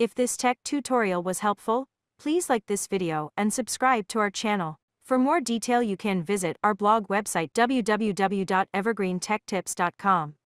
If this tech tutorial was helpful, please like this video and subscribe to our channel. For more detail you can visit our blog website www.evergreentechtips.com.